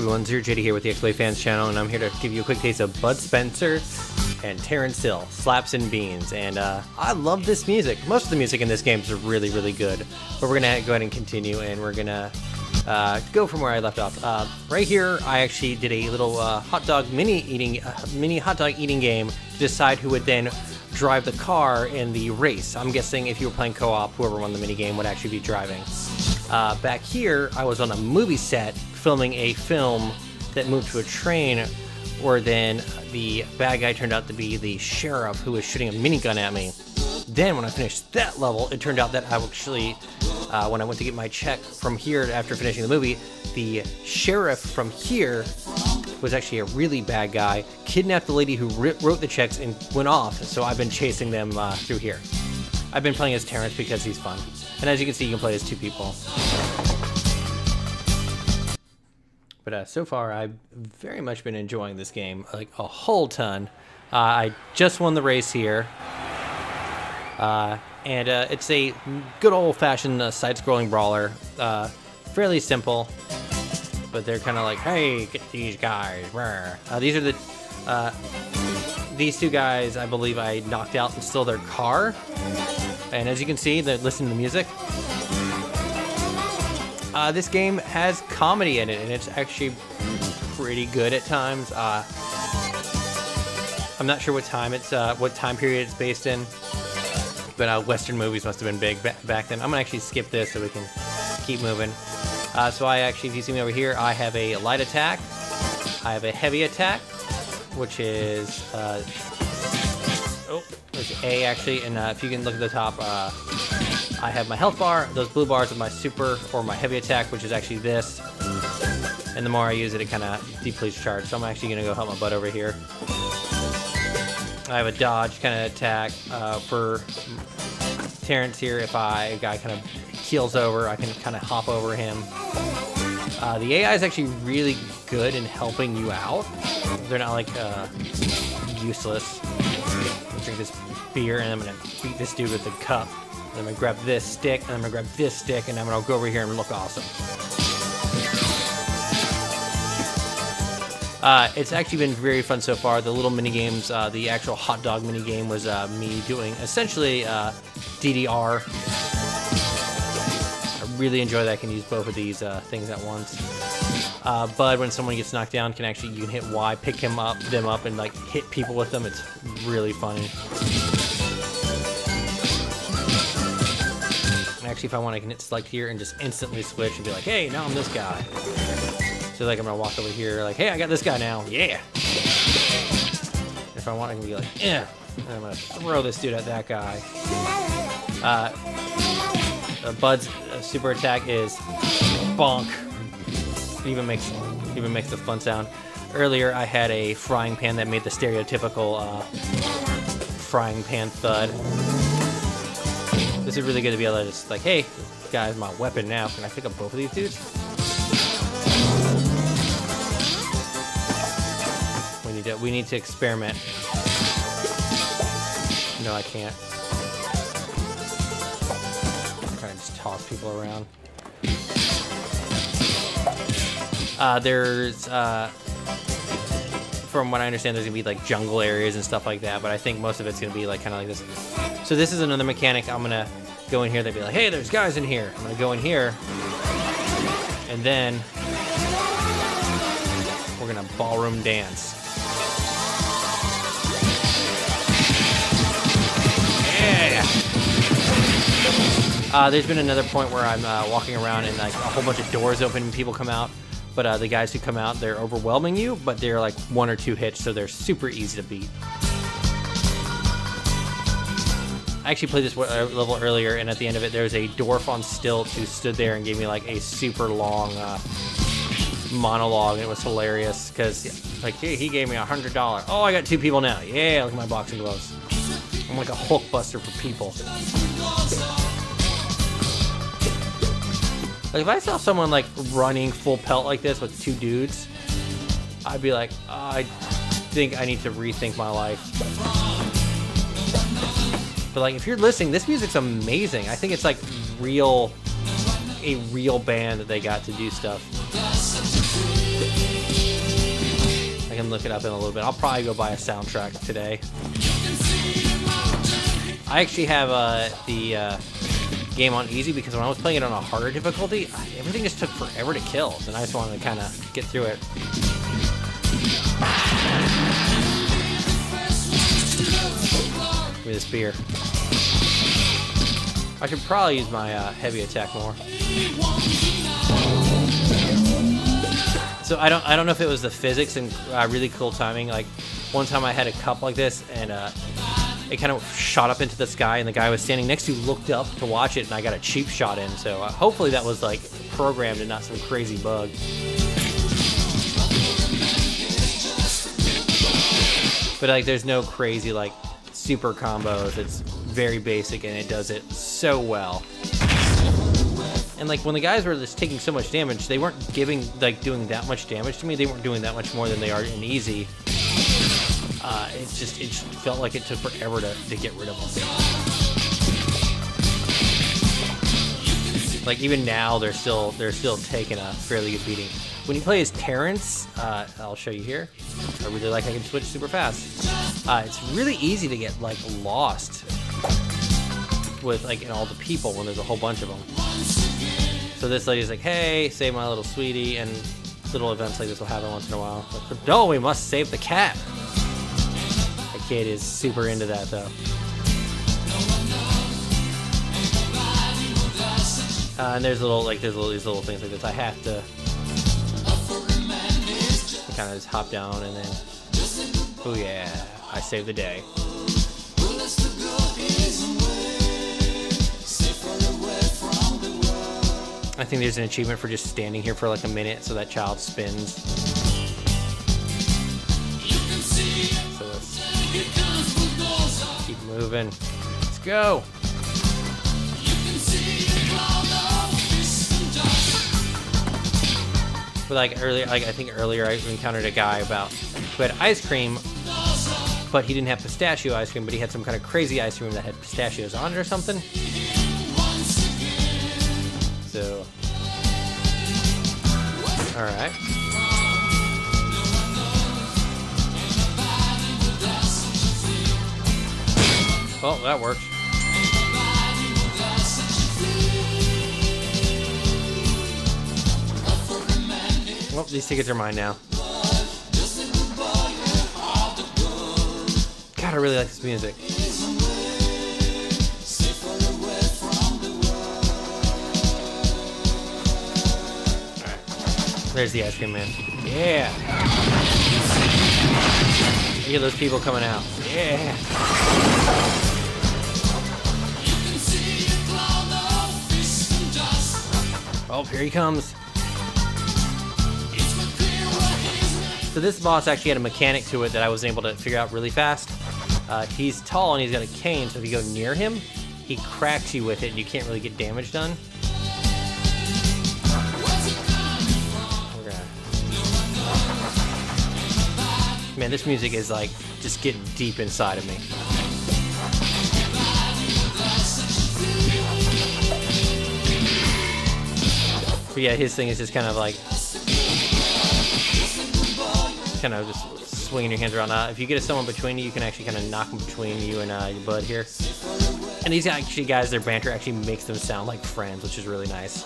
everyone, Zero JD here with the XBLA Fans channel, and I'm here to give you a quick taste of Bud Spencer and Terence Hill, Slaps and Beans. And uh, I love this music. Most of the music in this game is really, really good. But we're going to go ahead and continue, and we're going to uh, go from where I left off. Uh, right here, I actually did a little uh, hot dog mini eating, uh, mini hot dog eating game to decide who would then drive the car in the race. I'm guessing if you were playing co-op, whoever won the mini game would actually be driving. Uh, back here, I was on a movie set filming a film that moved to a train, where then the bad guy turned out to be the sheriff who was shooting a minigun at me. Then, when I finished that level, it turned out that I actually, uh, when I went to get my check from here after finishing the movie, the sheriff from here was actually a really bad guy, kidnapped the lady who wrote the checks and went off. So I've been chasing them uh, through here. I've been playing as Terence because he's fun. And as you can see, you can play as two people. But uh, so far, I've very much been enjoying this game, like a whole ton. Uh, I just won the race here. Uh, and uh, it's a good old-fashioned uh, side-scrolling brawler. Uh, fairly simple, but they're kind of like, hey, get these guys. these are the... these two guys, I believe I knocked out and stole their car. And as you can see, they're listening to the music. Uh, this game has comedy in it, and it's actually pretty good at times. Uh, I'm not sure what time it's, uh, what time period it's based in, but uh, Western movies must have been big back then. I'm gonna actually skip this so we can keep moving. Uh, so I actually, if you see me over here, I have a light attack. I have a heavy attack, which is, uh, oh, there's A actually, and if you can look at the top, I have my health bar, those blue bars are my super or my heavy attack, which is actually this. And the more I use it, it kind of depletes charge. So I'm actually going to go help my butt over here. I have a dodge kind of attack uh, for Terence here. If I a guy kind of keels over, I can kind of hop over him. Uh, the AI is actually really good in helping you out. They're not like uh, useless. Drink this beer and I'm gonna beat this dude with the cup. I'm gonna grab this stick, and I'm gonna grab this stick, and I'm gonna go over here and look awesome. Uh, it's actually been very fun so far. The little mini games, uh, the actual hot dog mini game was uh, me doing essentially uh, DDR. I really enjoy that. I can use both of these uh, things at once. Uh, Bud, when someone gets knocked down, can actually you can hit Y, pick him up, them up, and like hit people with them. It's really funny. Actually, if I want, I can hit select here and just instantly switch and be like, hey, now I'm this guy. So like I'm gonna walk over here, like, hey, I got this guy now, yeah. If I want, I can be like, yeah. I'm gonna throw this dude at that guy. Uh, uh, Bud's super attack is bonk. It even makes even makes the fun sound. Earlier, I had a frying pan that made the stereotypical uh, frying pan thud. This is really good to be able to just like, hey, guy's my weapon now. Can I pick up both of these dudes? We need to we need to experiment. No, I can't. Trying to just toss people around. Uh, there's uh, from what I understand, there's gonna be like jungle areas and stuff like that, but I think most of it's gonna be like kind of like this. So this is another mechanic. I'm gonna go in here. They'd be like, hey, there's guys in here. I'm gonna go in here. And then we're gonna ballroom dance. Yeah. Uh, there's been another point where I'm uh, walking around and like a whole bunch of doors open and people come out. But uh, the guys who come out, they're overwhelming you, but they're like one or two hits, so they're super easy to beat. I actually played this level earlier, and at the end of it, there was a dwarf on stilts who stood there and gave me like a super long uh, monologue, and it was hilarious because like he gave me a hundred dollar. Oh, I got two people now. Yeah, look at my boxing gloves. I'm like a Hulk buster for people. Like if I saw someone like running full pelt like this with two dudes, I'd be like, oh, I think I need to rethink my life. But like, if you're listening, this music's amazing. I think it's like real, a real band that they got to do stuff. I can look it up in a little bit. I'll probably go buy a soundtrack today. I actually have uh, the uh, game on easy because when I was playing it on a harder difficulty, everything just took forever to kill, and I just wanted to kind of get through it. Give me this beer. I should probably use my uh, heavy attack more. So I don't I don't know if it was the physics and uh, really cool timing. Like one time I had a cup like this and uh, it kind of shot up into the sky and the guy was standing next to looked up to watch it and I got a cheap shot in. So uh, hopefully that was like programmed and not some crazy bug. But like there's no crazy like super combos. It's very basic and it does it so well. And like when the guys were just taking so much damage, they weren't giving like doing that much damage to me. They weren't doing that much more than they are in easy. Uh, it just it just felt like it took forever to, to get rid of them. Like even now, they're still they're still taking a fairly good beating. When you play as Terence, uh, I'll show you here. I really like I can switch super fast. Uh, it's really easy to get like lost with like in all the people when there's a whole bunch of them. So this lady's like, hey, save my little sweetie, and little events like this will happen once in a while. But no, we must save the cat. Kid is super into that though. Uh, and there's little like there's little, these little things like this. I have to kind of just hop down and then, oh yeah, I save the day. I think there's an achievement for just standing here for like a minute so that child spins. Moving. Let's go. But like earlier, like I think earlier I encountered a guy about who had ice cream, but he didn't have pistachio ice cream, but he had some kind of crazy ice cream that had pistachios on it or something. So, all right. Well, that works. Well, these tickets are mine now. God, I really like this music. Alright. There's the ice cream man. Yeah! Look at those people coming out. Yeah! Oh, here he comes. So this boss actually had a mechanic to it that I was able to figure out really fast. Uh, he's tall and he's got a cane, so if you go near him, he cracks you with it and you can't really get damage done. Man, this music is like just getting deep inside of me. But yeah, his thing is just kind of like kind of just swinging your hands around. Uh, if you get someone between you, you can actually kind of knock them between you and uh, your bud here. And these actually guys, their banter actually makes them sound like friends, which is really nice.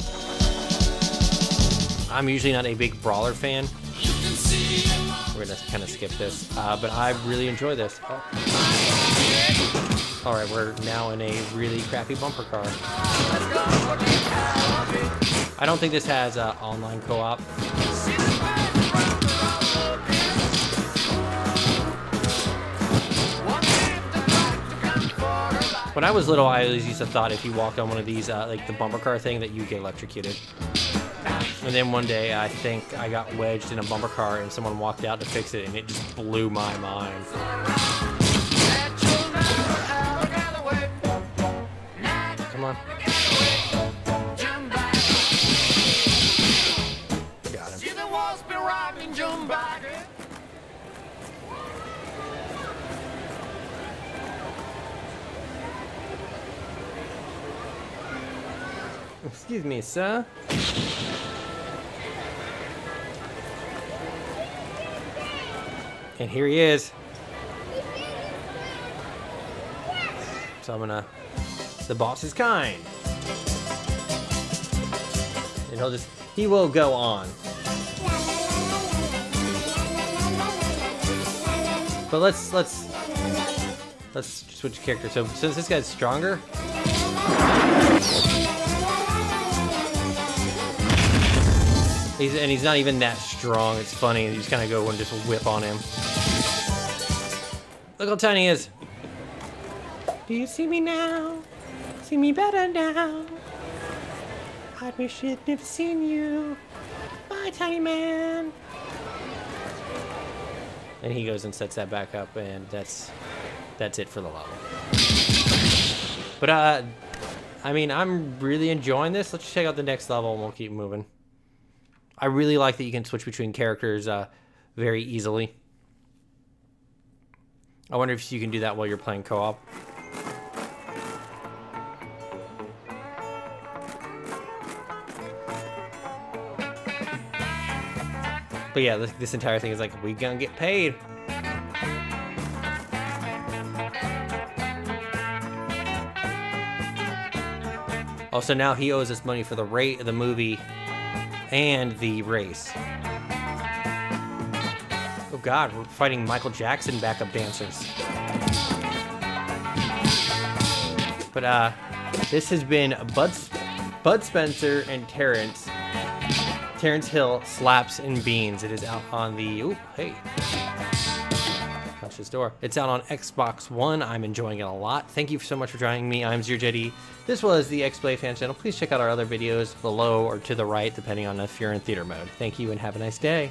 I'm usually not a big brawler fan. We're gonna kind of skip this, uh, but I really enjoy this. Oh. All right, we're now in a really crappy bumper car. I don't think this has uh, online co-op. When I was little, I always used to thought if you walked on one of these, uh, like the bumper car thing, that you get electrocuted. And then one day, I think I got wedged in a bumper car and someone walked out to fix it, and it just blew my mind. Excuse me, sir. And here he is. So I'm gonna. The boss is kind. And he'll just. He will go on. But let's let's let's switch character. So since this guy's stronger, he's and he's not even that strong. It's funny. You just kind of go and just whip on him. Look how tiny he is. Do you see me now? See me better now. I wish I'd never seen you. Bye, tiny man. And he goes and sets that back up, and that's that's it for the level. But uh, I mean, I'm really enjoying this. Let's check out the next level, and we'll keep moving. I really like that you can switch between characters uh, very easily. I wonder if you can do that while you're playing co-op. But yeah, this, this entire thing is like, we gonna get paid. Also, now he owes us money for the rate, of the movie, and the race. Oh God, we're fighting Michael Jackson backup dancers. But uh, this has been Bud, Bud Spencer and Terence. Terence Hill slaps and beans. It is out on the. Oh, hey. Touch door. It's out on Xbox One. I'm enjoying it a lot. Thank you so much for joining me. I'm JD. This was the XBLA fan channel. Please check out our other videos below or to the right, depending on if you're in theater mode. Thank you and have a nice day.